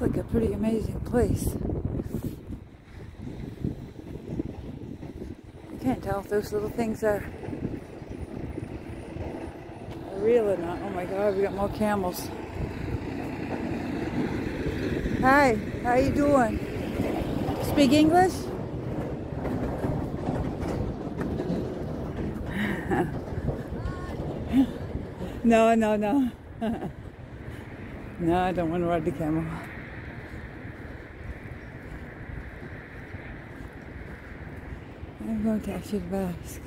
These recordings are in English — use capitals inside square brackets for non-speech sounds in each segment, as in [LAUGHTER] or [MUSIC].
Looks like a pretty amazing place. I can't tell if those little things are real or not. Oh my god, we got more camels. Hi, how you doing? Speak English? [LAUGHS] no, no, no. [LAUGHS] no, I don't want to ride the camel. I'm going to actually ask.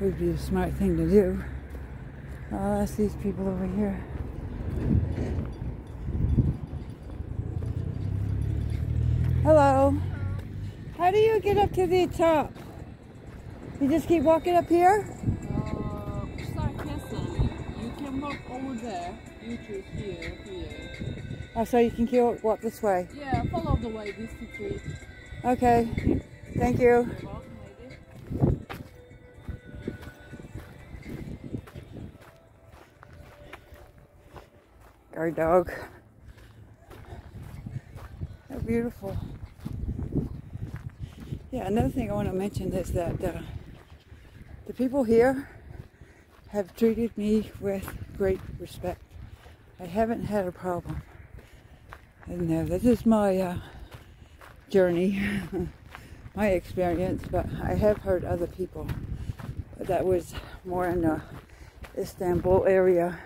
Would be a smart thing to do. I'll ask these people over here. Hello. How do you get up to the top? You just keep walking up here? Uh. You can walk over there. You choose here, here. Oh, so you can keep walk this way. Yeah, follow the way this street. Okay. Thank you. Guard dog. How beautiful. Yeah, another thing I want to mention is that uh, the people here have treated me with great respect. I haven't had a problem. And uh, this is my uh, journey, [LAUGHS] my experience, but I have heard other people. That was more in the Istanbul area.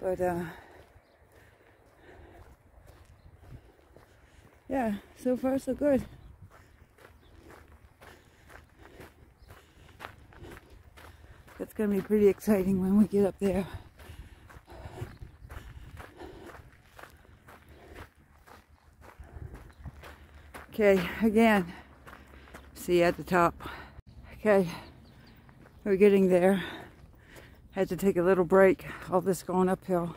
But uh, yeah, so far so good. That's gonna be pretty exciting when we get up there. Okay, again, see at the top. Okay, we're getting there. Had to take a little break, all this going uphill.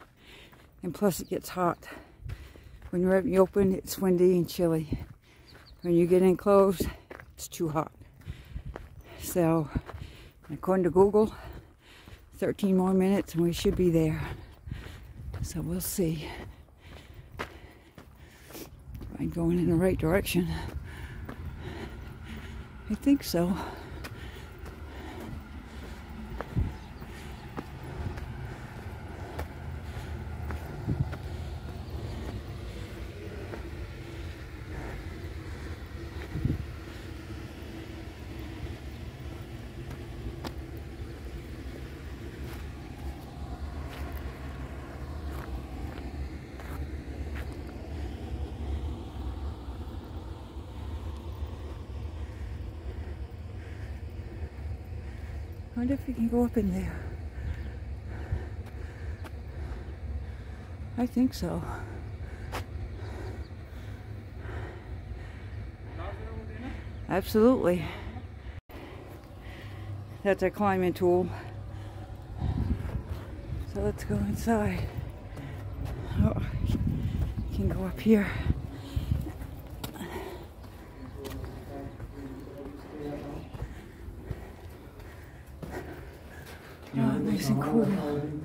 And plus it gets hot. When you're out in the open, it's windy and chilly. When you get enclosed, it's too hot. So, according to Google, 13 more minutes and we should be there. So we'll see. I'm going in the right direction. I think so. I wonder if we can go up in there. I think so. Absolutely. That's a climbing tool. So let's go inside. Oh, can go up here. Oh, nice and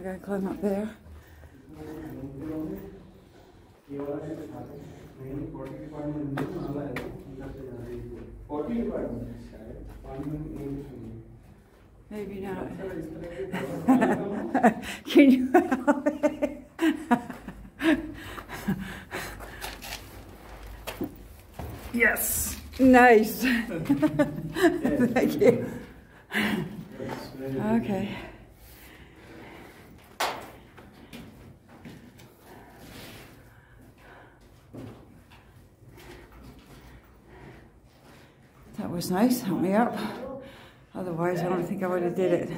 I gotta climb up there. Maybe not. [LAUGHS] Can you help [LAUGHS] me? Yes. Nice. [LAUGHS] Thank you. Okay. That was nice, helped me up. Otherwise, I don't think I would have did it.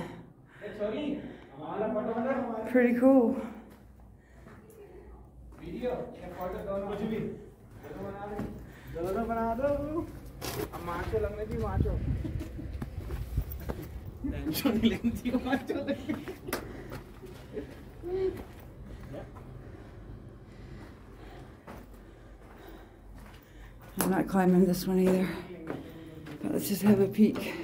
Pretty cool. I'm not climbing this one either. Let's just have a peek.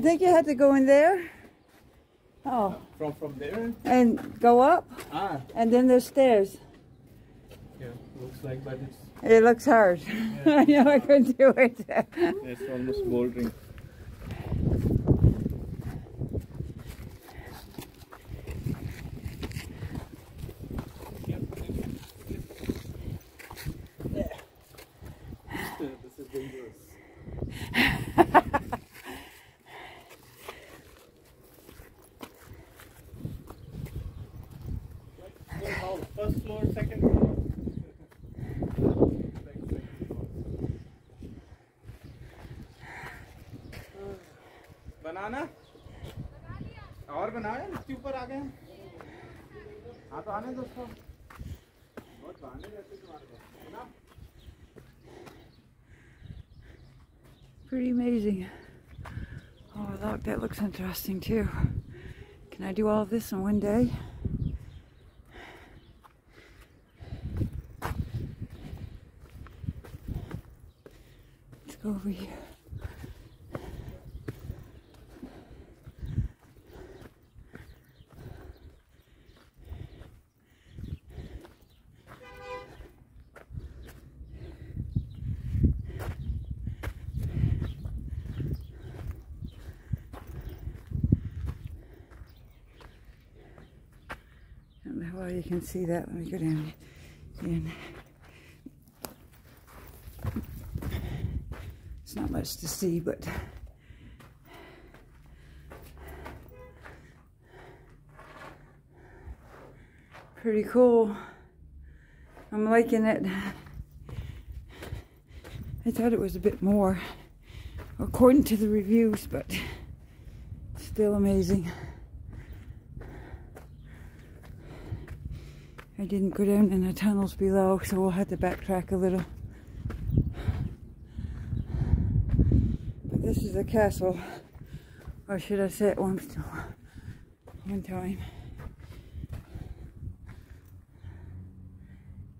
I think you had to go in there. Oh, from from there and go up, ah and then there's stairs. yeah looks like but it's It looks hard. [LAUGHS] I know I couldn't do it. it's almost bouldering That looks interesting too. Can I do all of this in one day? Let's go over here. Well you can see that. Let me go down in. It's not much to see, but pretty cool. I'm liking it. I thought it was a bit more, according to the reviews, but still amazing. I didn't go down in the tunnels below, so we'll have to backtrack a little. But this is a castle, or should I say it one, one time.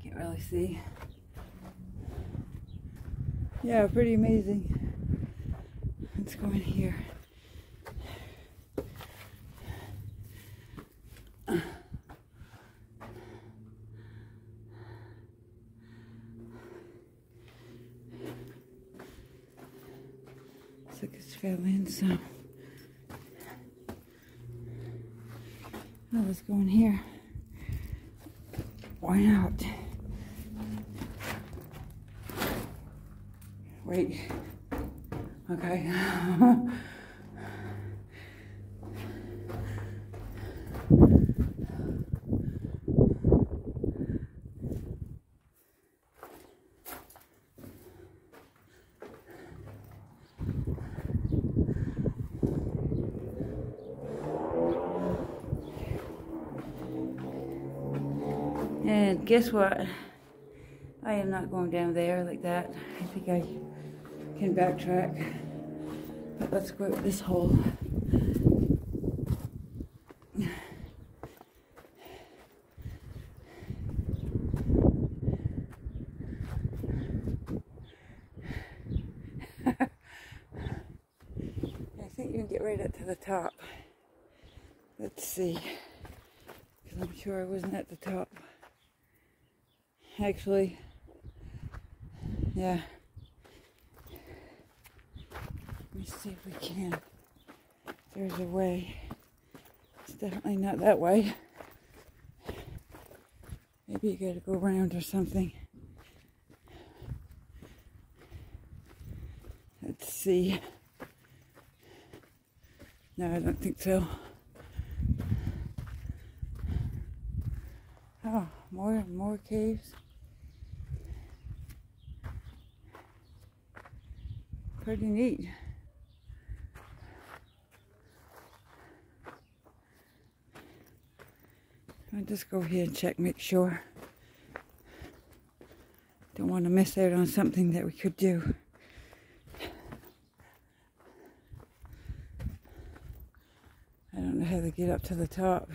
Can't really see. Yeah, pretty amazing. Let's go in here. Looks like it's fell in, so. Well, let's go in here. Why not? Wait. Okay. [LAUGHS] And guess what? I am not going down there like that. I think I can backtrack. But let's go out this hole. I think you can get right up to the top. Let's see. because I'm sure I wasn't at the top. Actually, yeah. Let me see if we can. There's a way. It's definitely not that way. Maybe you gotta go around or something. Let's see. No, I don't think so. Oh, more more caves. Pretty neat. I'll just go here and check, make sure. Don't want to miss out on something that we could do. I don't know how to get up to the top.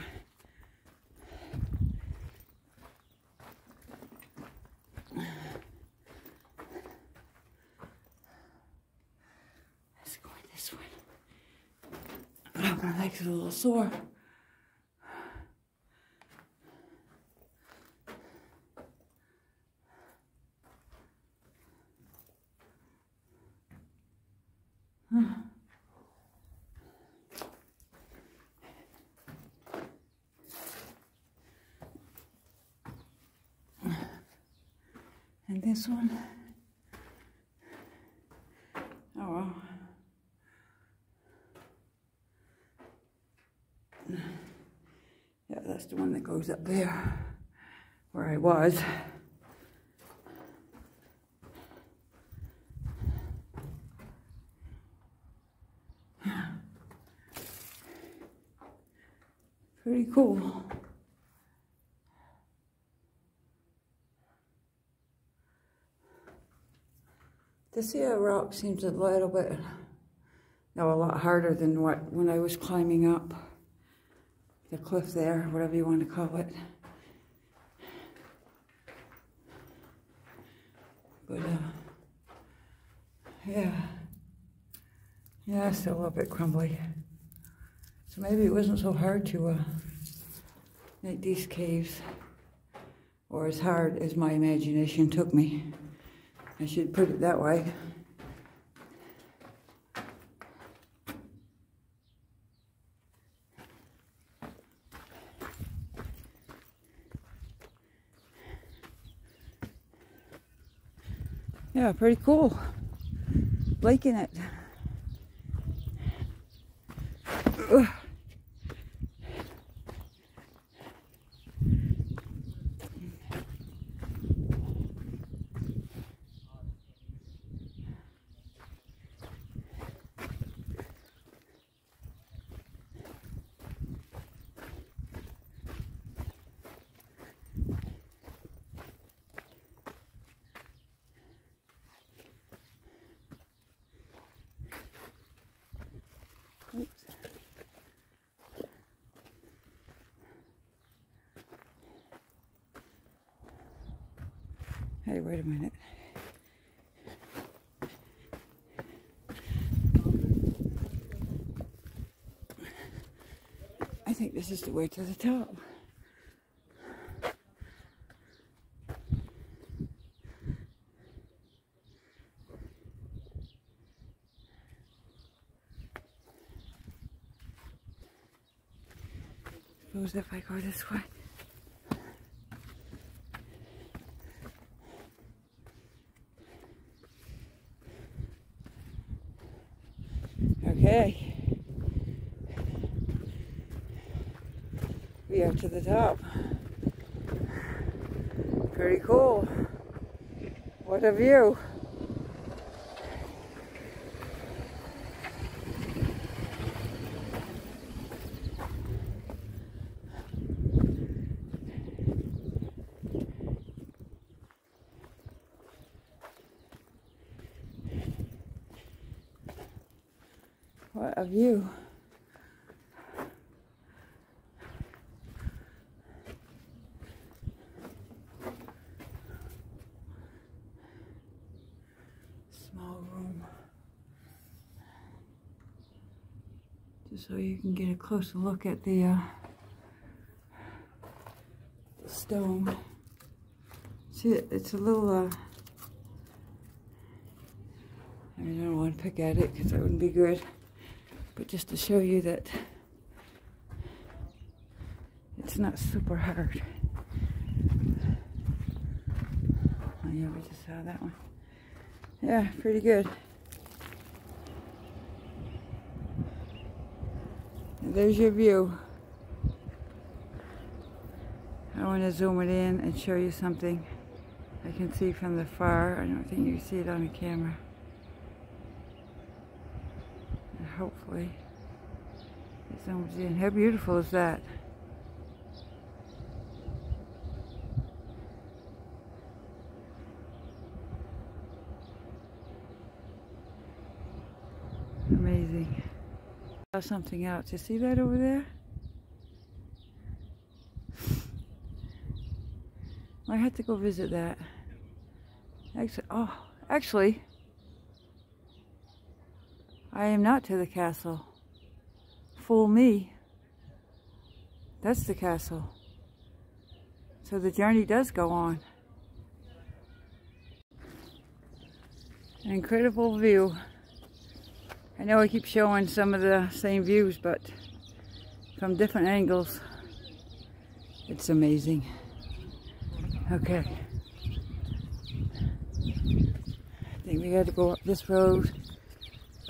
Let's go this way. Oh, my legs are a little sore. And this one. Oh well. That's the one that goes up there where I was. Pretty cool. This here rock seems a little bit, no, a lot harder than what when I was climbing up the cliff there, whatever you want to call it. But uh, yeah, yeah, still a little bit crumbly. So maybe it wasn't so hard to uh, make these caves, or as hard as my imagination took me. I should put it that way. Yeah, pretty cool. Liking it. Ugh. Hey, wait a minute. I think this is the way to the top. Suppose if I go this way. Okay. We are to the top. Pretty cool. What a view. What a view. Small room. Just so you can get a closer look at the uh, stone. See, it's a little, uh, I don't want to pick at it because that wouldn't be good. But just to show you that it's not super hard. Oh yeah, we just saw that one. Yeah, pretty good. And there's your view. I want to zoom it in and show you something I can see from the far. I don't think you see it on the camera. And hopefully it zooms in. How beautiful is that? Amazing. Saw something else. You see that over there? [SIGHS] I had to go visit that. Actually, oh, actually, I am not to the castle. Fool me. That's the castle. So the journey does go on. An incredible view. I know I keep showing some of the same views, but from different angles, it's amazing. Okay. I think we got to go up this road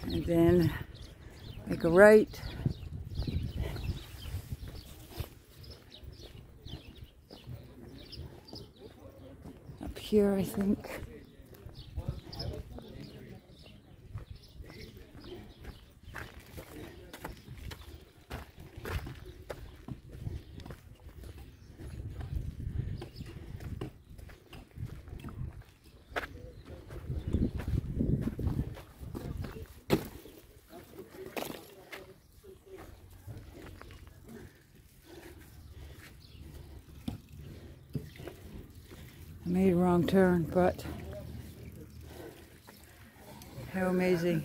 and then make a right. Up here, I think. I made a wrong turn, but how amazing.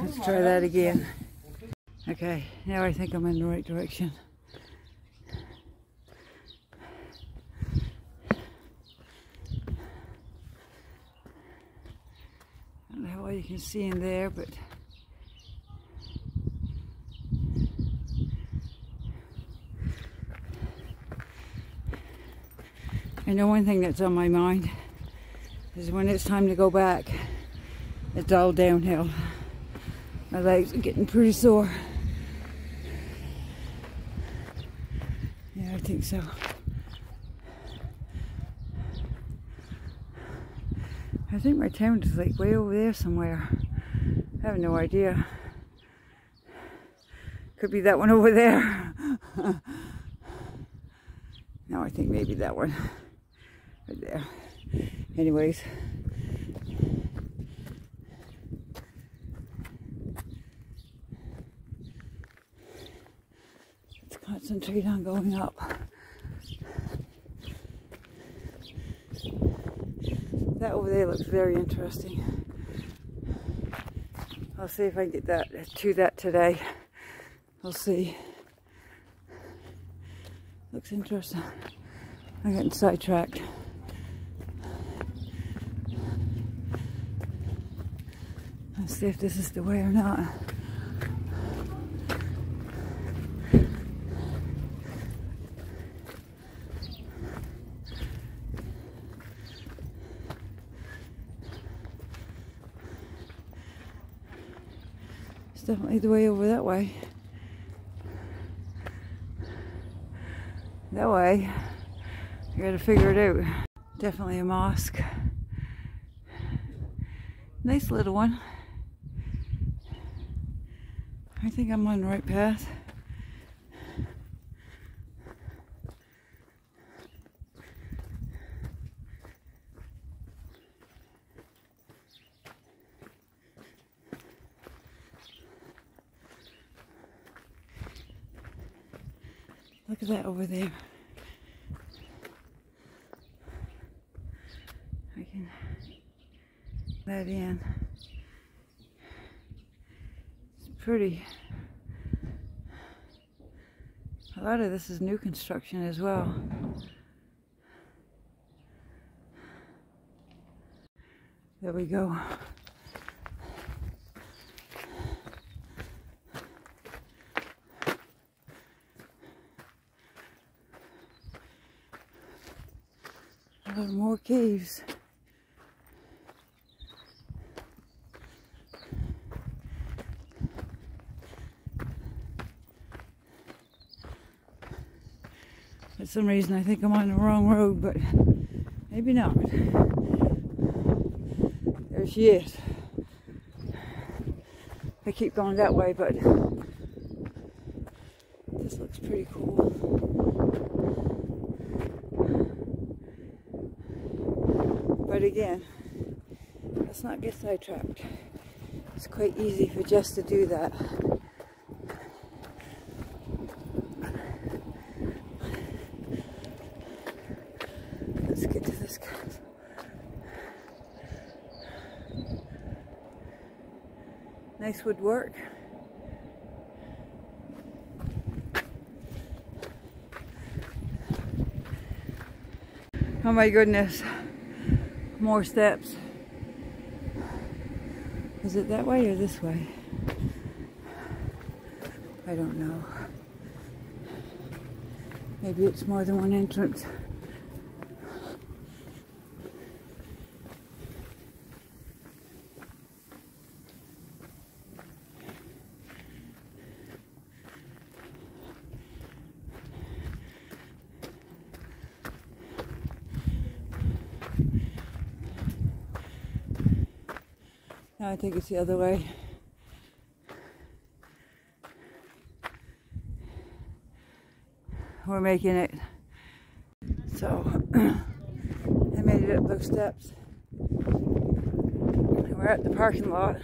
Let's try that again. Okay, now I think I'm in the right direction. I don't know how well you can see in there, but I know one thing that's on my mind is when it's time to go back, it's all downhill. My legs are getting pretty sore. Yeah, I think so. I think my town is like way over there somewhere. I have no idea. Could be that one over there. [LAUGHS] no, I think maybe that one right there. Anyways. Let's concentrate on going up. That over there looks very interesting. I'll see if I can get that to that today. We'll see. Looks interesting. I'm getting sidetracked. Let's see if this is the way or not. It's definitely the way over that way. That way. You gotta figure it out. Definitely a mosque. Nice little one. I think I'm on the right path. Look at that over there. I can that in. Pretty. A lot of this is new construction as well. There we go. A little more caves. For some reason I think I'm on the wrong road, but maybe not. There she is. I keep going that way, but this looks pretty cool. But again, let's not get sidetracked. It's quite easy for Jess to do that. Let's get to this castle. Nice work. Oh my goodness. More steps. Is it that way or this way? I don't know. Maybe it's more than one entrance. Now I think it's the other way. We're making it. So [CLEARS THROAT] I made it up those steps. We're at the parking lot.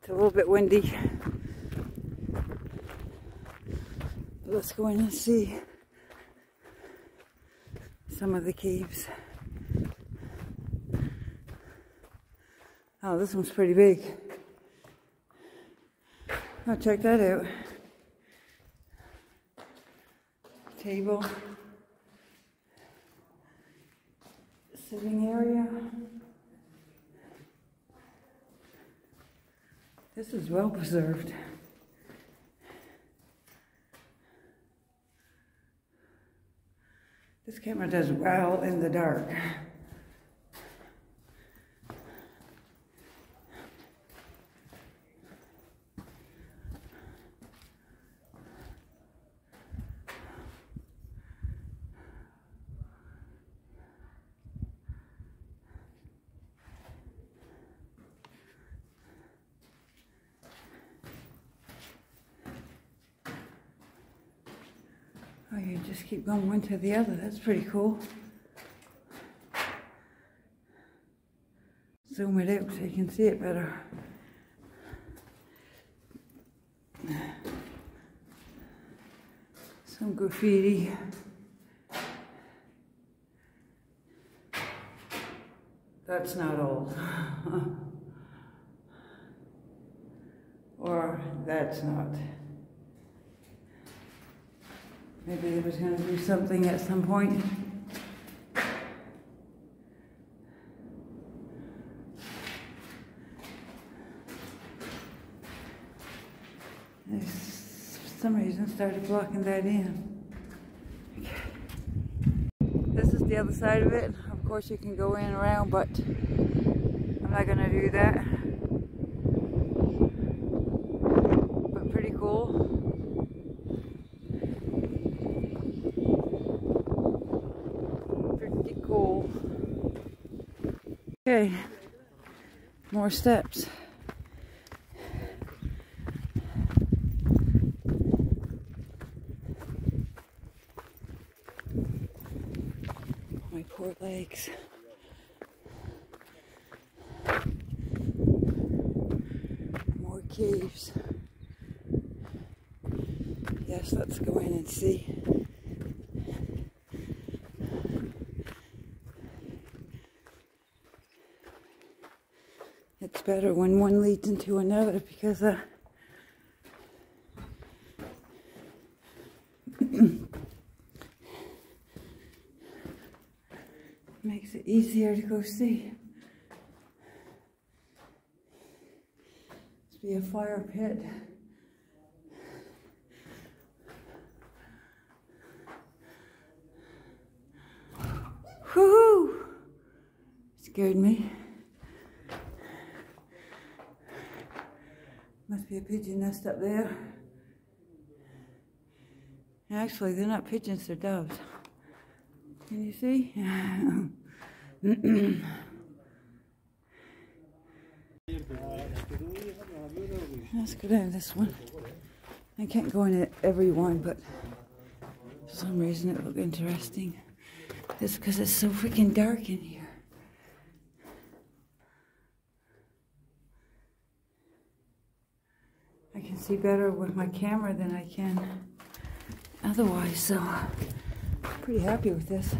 It's a little bit windy. Let's go in and see some of the caves. Oh, this one's pretty big. Oh, check that out. Table. Sitting area. This is well preserved. This camera does well in the dark. Oh, you just keep going one to the other. That's pretty cool. Zoom it out so you can see it better. Some graffiti. That's not old. [LAUGHS] or that's not. There was going to do something at some point. For some reason, started blocking that in. This is the other side of it. Of course, you can go in around, but I'm not going to do that. But pretty cool. Pretty cool. Okay, more steps. My poor legs. More caves. Yes, let's go in and see. better when one leads into another because uh, [CLEARS THROAT] makes it easier to go see. It's be a fire pit. Woohoo! Scared me. A pigeon nest up there. Actually, they're not pigeons, they're doves. Can you see? [COUGHS] Let's go down this one. I can't go in every one, but for some reason it looked interesting. It's because it's so freaking dark in here. I can see better with my camera than I can otherwise, so pretty happy with this.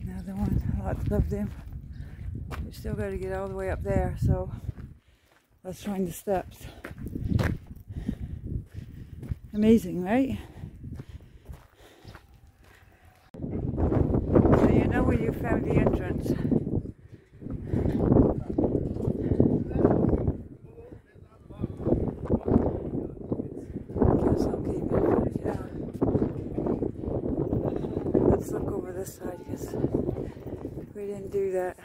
Another one, lots of them. We still got to get all the way up there, so let's find the steps. Amazing, right? So you know where you found the entrance. Let's look over this side because we didn't do that.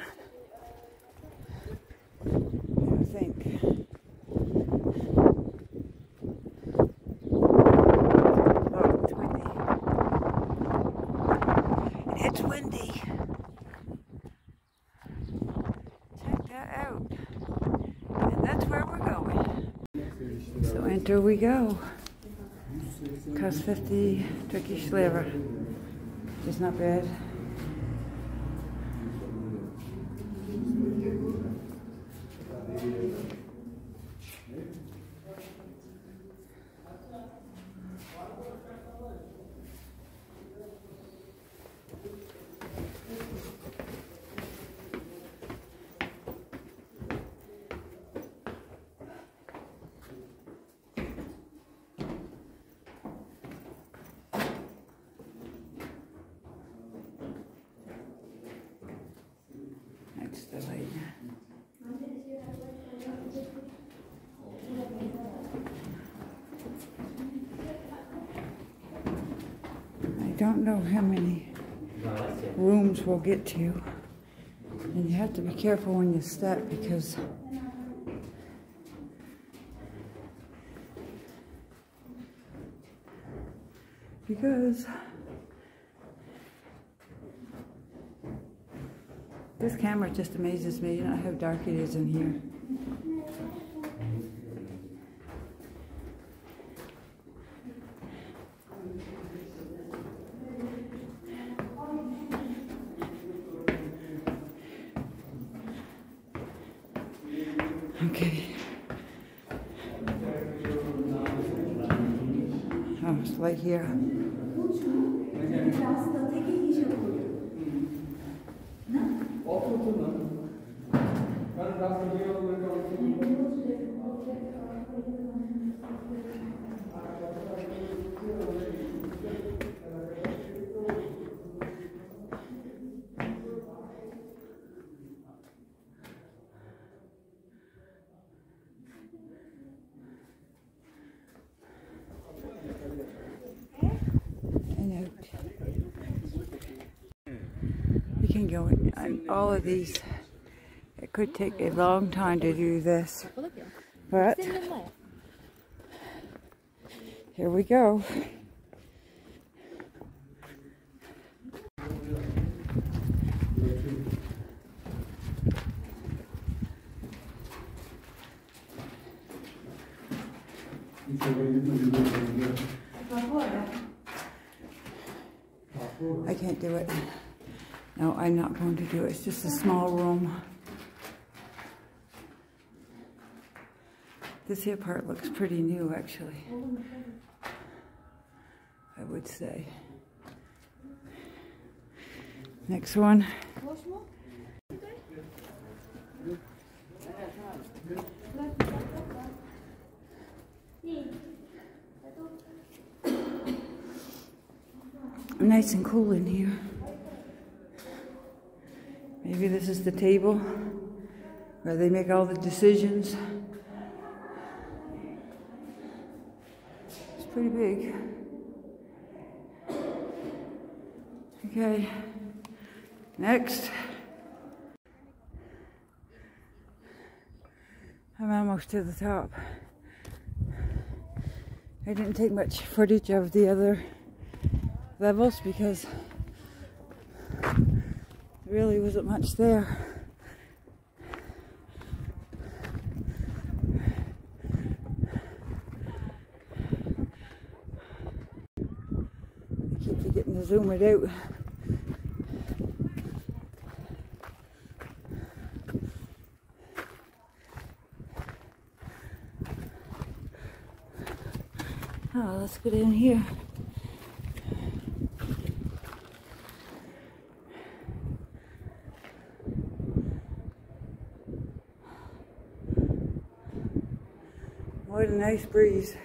I think. Oh, it's windy. It's windy. Check that out. And that's where we're going. Enter we go. Cost 50 Turkish lira. Which is not bad. That's the light. I don't know how many rooms we'll get to. And you have to be careful when you step because because This camera just amazes me, you know how dark it is in here. Okay. Oh, it's light here. and out. You can go in on all of these. It could take a long time to do this, but here we go. I can't do it. No, I'm not going to do it. It's just a small room. This here part looks pretty new, actually. I would say. Next one. Nice and cool in here. Maybe this is the table where they make all the decisions. It's pretty big. Okay, next. I'm almost to the top. I didn't take much footage of the other levels because really wasn't much there. I keep forgetting to zoom it out. Oh, let's get in here. Nice breeze.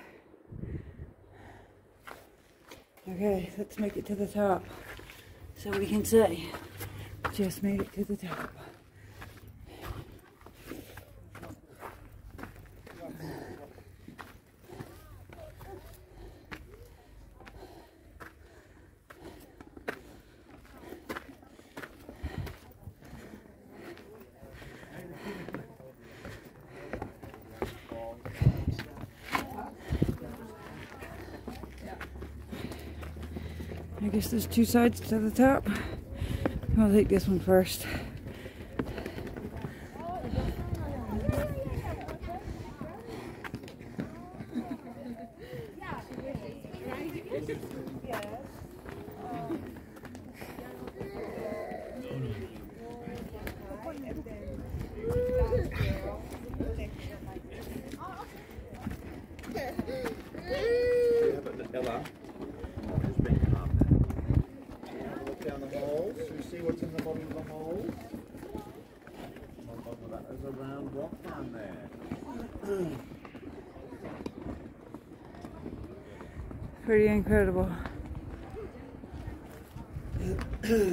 Okay, let's make it to the top so we can say just made it to the top. I guess there's two sides to the top. I'll take this one first. Yeah, but Ella, just being calm now. Look down the holes. You see what's in the bottom of the holes? On the bottom of that, there's a round rock down there. Pretty incredible. Okay,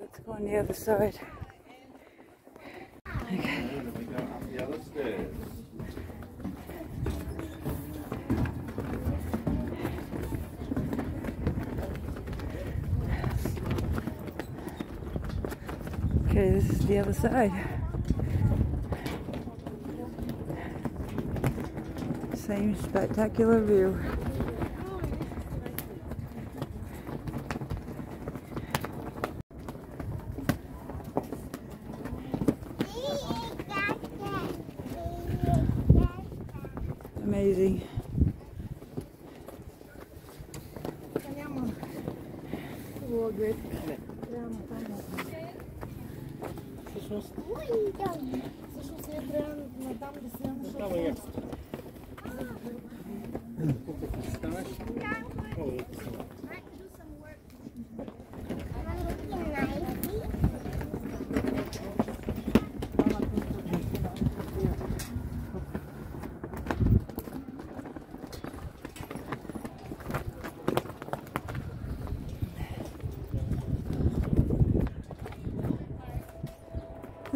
let's go on the other side. This is the other side. Same spectacular view. Amazing.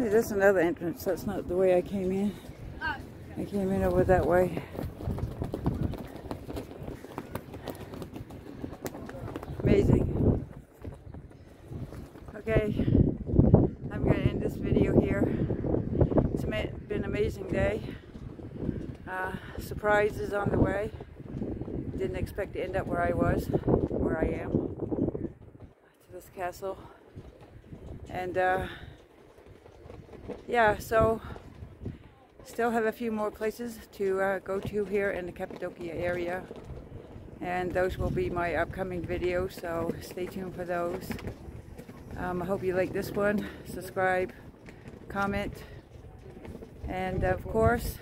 Hey, that's another entrance. That's not the way I came in. I came in over that way. Amazing. Okay, I'm going to end this video here. It's been an amazing day. Uh, surprises on the way. Didn't expect to end up where I was, where I am, to this castle. And uh, yeah, so still have a few more places to uh, go to here in the Cappadocia area. And those will be my upcoming videos, so stay tuned for those. Um, I hope you like this one. Subscribe, comment, and of course.